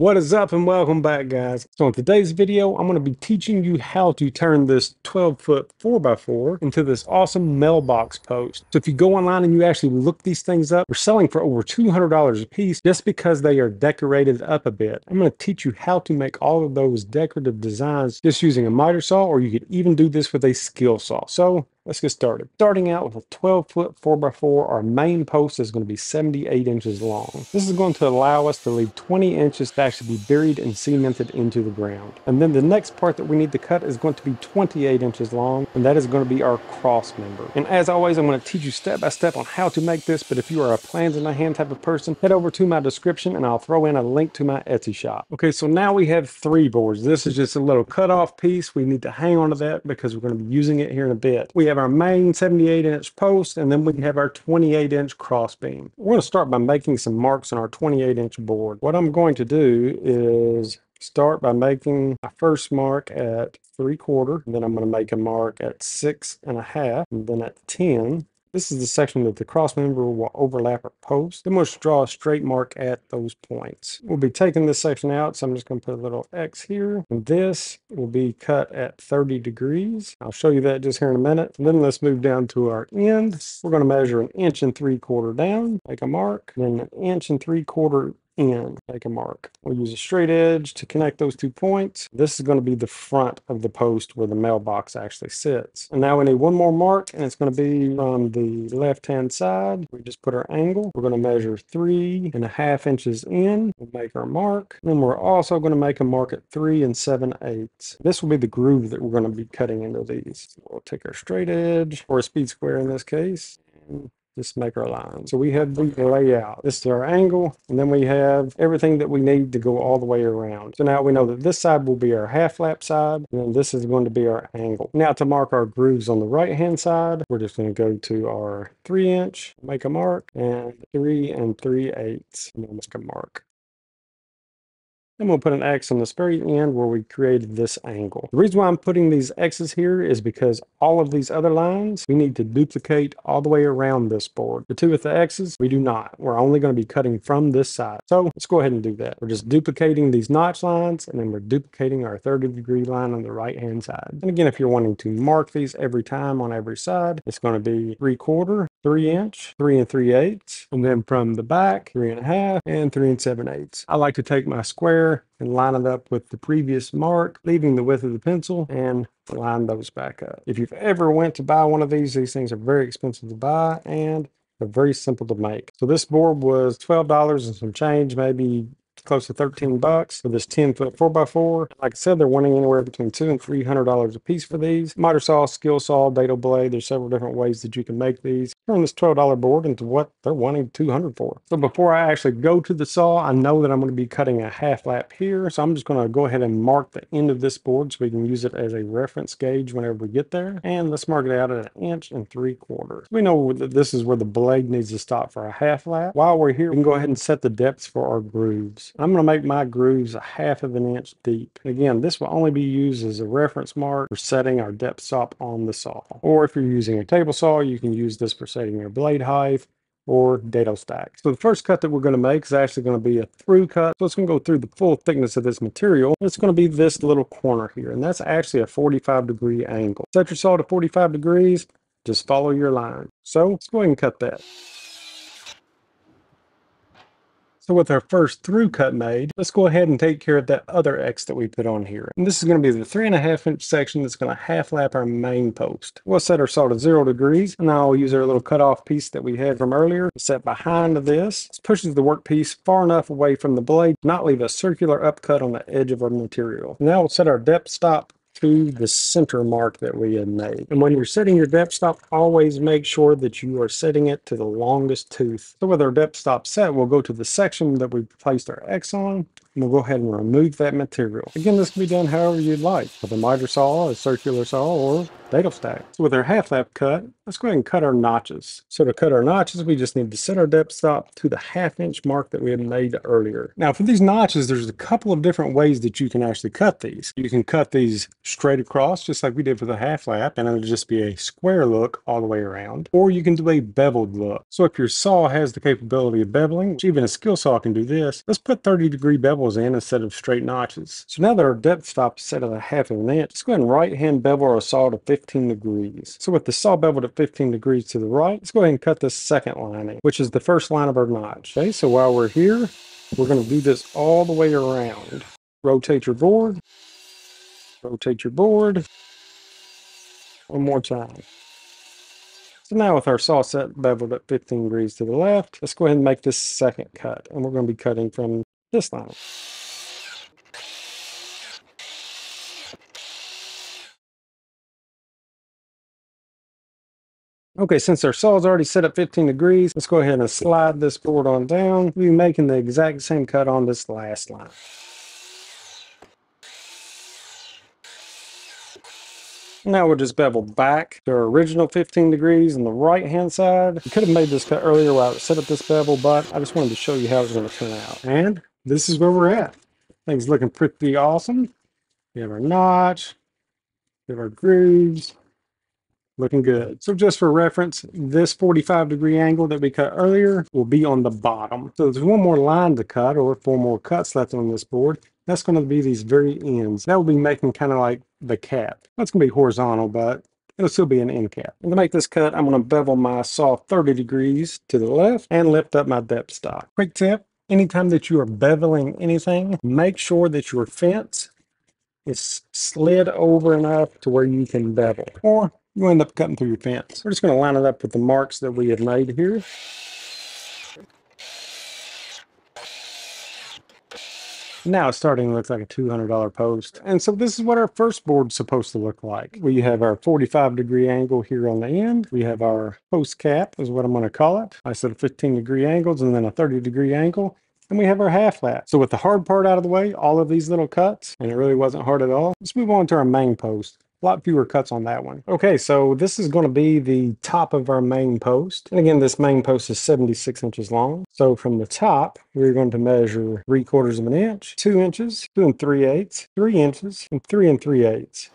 What is up and welcome back guys. So in today's video, I'm going to be teaching you how to turn this 12 foot 4x4 into this awesome mailbox post. So if you go online and you actually look these things up, they're selling for over $200 a piece just because they are decorated up a bit. I'm going to teach you how to make all of those decorative designs just using a miter saw or you could even do this with a skill saw. So Let's get started. Starting out with a 12 foot 4x4, our main post is going to be 78 inches long. This is going to allow us to leave 20 inches to actually be buried and cemented into the ground. And then the next part that we need to cut is going to be 28 inches long, and that is going to be our cross member. And as always, I'm going to teach you step by step on how to make this, but if you are a plans in the hand type of person, head over to my description and I'll throw in a link to my Etsy shop. Okay, so now we have three boards. This is just a little cut off piece. We need to hang on to that because we're going to be using it here in a bit. We have our main 78 inch post and then we have our 28 inch cross beam. We're going to start by making some marks on our 28 inch board. What I'm going to do is start by making my first mark at three quarter then I'm going to make a mark at six and a half and then at 10 this is the section that the cross member will overlap our post. Then we'll draw a straight mark at those points. We'll be taking this section out, so I'm just going to put a little X here. And this will be cut at 30 degrees. I'll show you that just here in a minute. And then let's move down to our end. We're going to measure an inch and three quarter down, make a mark, then an inch and three quarter and make a mark. We'll use a straight edge to connect those two points. This is going to be the front of the post where the mailbox actually sits. And now we need one more mark and it's going to be from the left hand side. We just put our angle. We're going to measure three and a half inches in. We'll make our mark. Then we're also going to make a mark at three and seven eighths. This will be the groove that we're going to be cutting into these. We'll take our straight edge or a speed square in this case just make our line. So we have the layout. This is our angle, and then we have everything that we need to go all the way around. So now we know that this side will be our half lap side, and then this is going to be our angle. Now to mark our grooves on the right hand side, we're just going to go to our three inch, make a mark, and three and three eighths, and then make a mark. Then we'll put an X on this very end where we created this angle. The reason why I'm putting these X's here is because all of these other lines we need to duplicate all the way around this board. The two with the X's, we do not. We're only going to be cutting from this side. So let's go ahead and do that. We're just duplicating these notch lines and then we're duplicating our 30 degree line on the right hand side. And again, if you're wanting to mark these every time on every side, it's going to be three quarter, three inch, three and three eighths, and then from the back, three and a half, and three and seven eighths. I like to take my square and line it up with the previous mark, leaving the width of the pencil and line those back up. If you've ever went to buy one of these, these things are very expensive to buy and they're very simple to make. So this board was $12 and some change, maybe close to 13 bucks for this 10 foot 4x4. Like I said, they're wanting anywhere between two and three hundred dollars a piece for these. Miter saw, skill saw, dado blade. There's several different ways that you can make these. Turn this $12 board into what they're wanting 200 for. So before I actually go to the saw, I know that I'm going to be cutting a half lap here. So I'm just going to go ahead and mark the end of this board so we can use it as a reference gauge whenever we get there. And let's mark it out at an inch and three quarters. We know that this is where the blade needs to stop for a half lap. While we're here, we can go ahead and set the depths for our grooves. I'm going to make my grooves a half of an inch deep. Again, this will only be used as a reference mark for setting our depth stop on the saw. Or if you're using a table saw, you can use this for setting your blade height or dado stack. So the first cut that we're going to make is actually going to be a through cut. So it's going to go through the full thickness of this material. It's going to be this little corner here, and that's actually a 45 degree angle. Set your saw to 45 degrees, just follow your line. So let's go ahead and cut that. So with our first through cut made, let's go ahead and take care of that other X that we put on here. And this is going to be the three and a half inch section that's going to half lap our main post. We'll set our saw to zero degrees and now we'll use our little cut off piece that we had from earlier set behind this. This pushes the workpiece far enough away from the blade, not leave a circular upcut on the edge of our material. Now we'll set our depth stop to the center mark that we had made. And when you're setting your depth stop, always make sure that you are setting it to the longest tooth. So with our depth stop set, we'll go to the section that we placed our X on, and we'll go ahead and remove that material. Again, this can be done however you'd like, with a miter saw, a circular saw, or dado stack. So with our half lap cut, let's go ahead and cut our notches. So to cut our notches, we just need to set our depth stop to the half inch mark that we had made earlier. Now for these notches, there's a couple of different ways that you can actually cut these. You can cut these straight across, just like we did for the half lap, and it'll just be a square look all the way around. Or you can do a beveled look. So if your saw has the capability of beveling, which even a skill saw can do this, let's put 30 degree bevels in instead of straight notches. So now that our depth stop is set at a half of an inch, let's go ahead and right hand bevel our saw to 15 degrees. So with the saw beveled at 15 degrees to the right, let's go ahead and cut this second lining, which is the first line of our notch. Okay, so while we're here, we're going to do this all the way around. Rotate your board, rotate your board, one more time. So now with our saw set beveled at 15 degrees to the left, let's go ahead and make this second cut. And we're going to be cutting from this line. Okay, since our saw is already set at 15 degrees, let's go ahead and slide this board on down. We'll be making the exact same cut on this last line. Now we'll just bevel back to our original 15 degrees on the right hand side. We could have made this cut earlier while I set up this bevel, but I just wanted to show you how it's going to turn out. And this is where we're at. Things looking pretty awesome. We have our notch, we have our grooves, looking good. So just for reference, this 45 degree angle that we cut earlier will be on the bottom. So there's one more line to cut or four more cuts left on this board. That's going to be these very ends. That will be making kind of like the cap. That's going to be horizontal, but it'll still be an end cap. And to make this cut, I'm going to bevel my saw 30 degrees to the left and lift up my depth stop. Quick tip, anytime that you are beveling anything, make sure that your fence is slid over enough to where you can bevel. Or you end up cutting through your fence. We're just going to line it up with the marks that we had made here. Now it's starting to look like a $200 post. And so this is what our first board's supposed to look like. We have our 45 degree angle here on the end. We have our post cap is what I'm going to call it. I said 15 degree angles and then a 30 degree angle. And we have our half lap. So with the hard part out of the way, all of these little cuts, and it really wasn't hard at all, let's move on to our main post. A lot fewer cuts on that one. Okay, so this is going to be the top of our main post. And again, this main post is 76 inches long. So from the top, we're going to measure three quarters of an inch, two inches, two and three eighths, three inches, and three and three eighths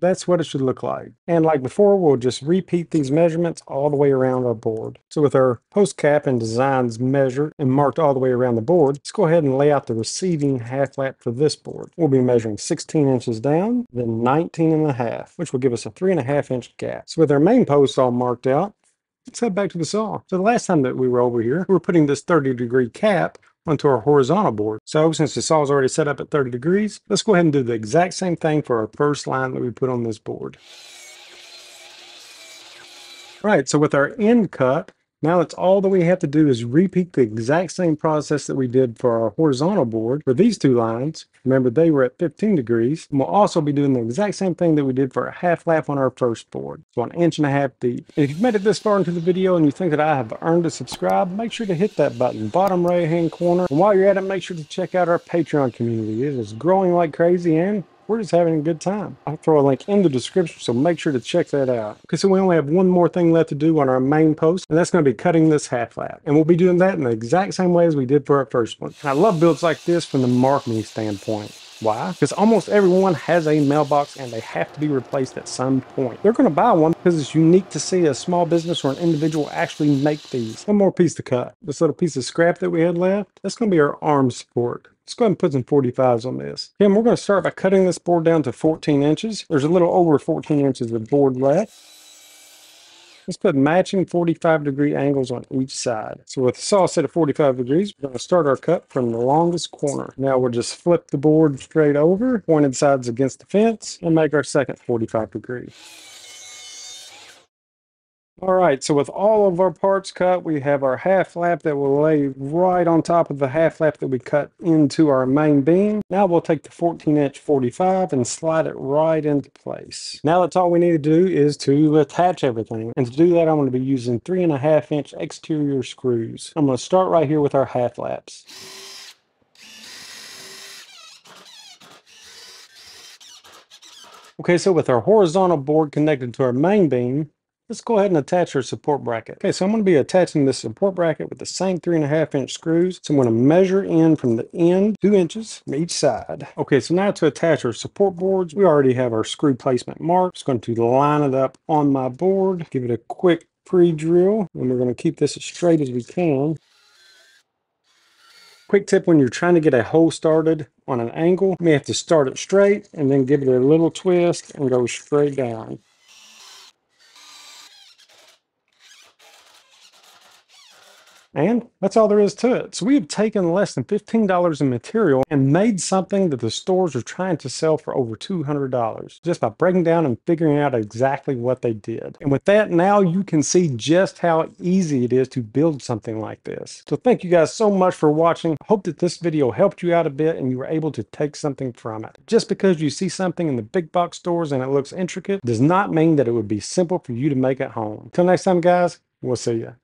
that's what it should look like. And like before, we'll just repeat these measurements all the way around our board. So with our post cap and designs measured and marked all the way around the board, let's go ahead and lay out the receiving half lap for this board. We'll be measuring 16 inches down, then 19 and a half, which will give us a three and a half inch gap. So with our main post all marked out, let's head back to the saw. So the last time that we were over here, we were putting this 30 degree cap onto our horizontal board. So since the saw is already set up at 30 degrees, let's go ahead and do the exact same thing for our first line that we put on this board. All right, so with our end cut, now that's all that we have to do is repeat the exact same process that we did for our horizontal board for these two lines. Remember, they were at 15 degrees. And we'll also be doing the exact same thing that we did for a half lap on our first board. So an inch and a half deep. if you've made it this far into the video and you think that I have earned a subscribe, make sure to hit that button, bottom right hand corner. And while you're at it, make sure to check out our Patreon community. It is growing like crazy and we're just having a good time. I'll throw a link in the description, so make sure to check that out. Okay, so we only have one more thing left to do on our main post, and that's going to be cutting this half lap. And we'll be doing that in the exact same way as we did for our first one. And I love builds like this from the marketing standpoint. Why? Because almost everyone has a mailbox and they have to be replaced at some point. They're going to buy one because it's unique to see a small business or an individual actually make these. One more piece to cut. This little piece of scrap that we had left, that's going to be our arm support. Let's go ahead and put some 45s on this. And we're going to start by cutting this board down to 14 inches. There's a little over 14 inches of board left. Let's put matching 45 degree angles on each side. So with the saw set at 45 degrees, we're to start our cut from the longest corner. Now we'll just flip the board straight over, pointed sides against the fence, and make our second 45 degree. All right, so with all of our parts cut, we have our half lap that will lay right on top of the half lap that we cut into our main beam. Now we'll take the 14 inch 45 and slide it right into place. Now that's all we need to do is to attach everything. And to do that, I'm going to be using three and a half inch exterior screws. I'm going to start right here with our half laps. Okay, so with our horizontal board connected to our main beam, let's go ahead and attach our support bracket. Okay, so I'm going to be attaching this support bracket with the same three and a half inch screws. So I'm going to measure in from the end two inches from each side. Okay, so now to attach our support boards, we already have our screw placement marked. Just going to line it up on my board, give it a quick pre-drill, and we're going to keep this as straight as we can. Quick tip when you're trying to get a hole started on an angle, you may have to start it straight and then give it a little twist and go straight down. And that's all there is to it. So we have taken less than $15 in material and made something that the stores are trying to sell for over $200 just by breaking down and figuring out exactly what they did. And with that, now you can see just how easy it is to build something like this. So thank you guys so much for watching. I hope that this video helped you out a bit and you were able to take something from it. Just because you see something in the big box stores and it looks intricate does not mean that it would be simple for you to make at home. Until next time, guys, we'll see you.